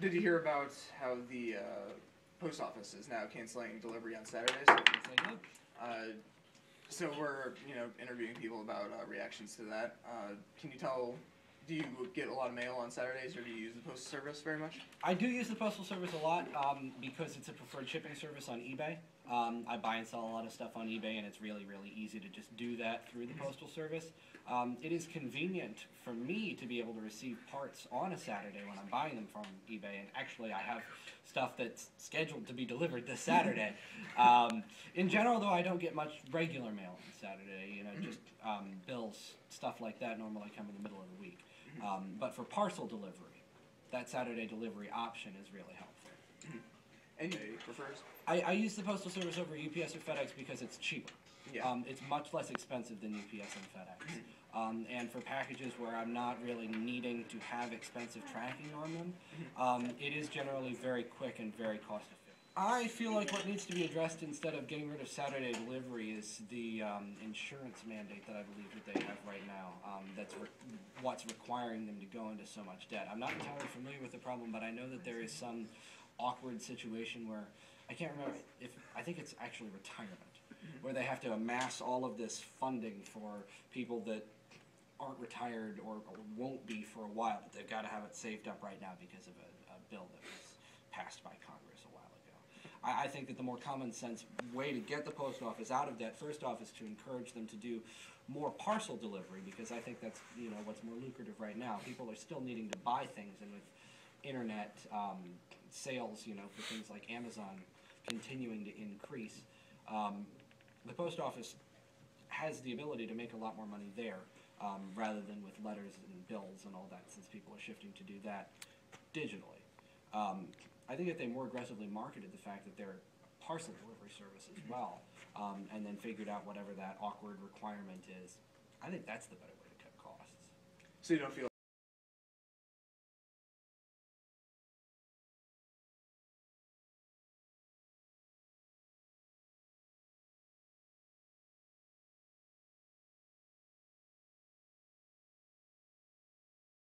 Did you hear about how the uh, post office is now canceling delivery on Saturdays? Did. Uh, so we're you know interviewing people about uh, reactions to that. Uh, can you tell? Do you get a lot of mail on Saturdays, or do you use the postal service very much? I do use the postal service a lot um, because it's a preferred shipping service on eBay. Um, I buy and sell a lot of stuff on eBay, and it's really, really easy to just do that through the postal service. Um, it is convenient for me to be able to receive parts on a Saturday when I'm buying them from eBay, and actually, I have stuff that's scheduled to be delivered this Saturday. um, in general, though, I don't get much regular mail on Saturday. You know, just um, bills, stuff like that normally come in the middle of the week. Um, but for parcel delivery, that Saturday delivery option is really helpful. And you prefers? I, I use the postal service over UPS or FedEx because it's cheaper. Yeah. Um, it's much less expensive than UPS and FedEx. Um, and for packages where I'm not really needing to have expensive tracking on them, um, it is generally very quick and very cost efficient. I feel like what needs to be addressed instead of getting rid of Saturday delivery is the um, insurance mandate that I believe that they have right now. Um, that's re- what's requiring them to go into so much debt. I'm not entirely familiar with the problem, but I know that there is some awkward situation where I can't remember if I think it's actually retirement, where they have to amass all of this funding for people that aren't retired or, or won't be for a while, but they've got to have it saved up right now because of a, a bill that was passed by Congress. I, I think that the more common sense way to get the post office out of debt, first off, is to encourage them to do more parcel delivery because I think that's you know what's more lucrative right now. People are still needing to buy things, and with internet um, sales, you know, for things like Amazon continuing to increase, um, the post office has the ability to make a lot more money there um, rather than with letters and bills and all that, since people are shifting to do that digitally. I think if they more aggressively marketed the fact that they're parcel delivery service as well, um, and then figured out whatever that awkward requirement is, I think that's the better way to cut costs. So you don't feel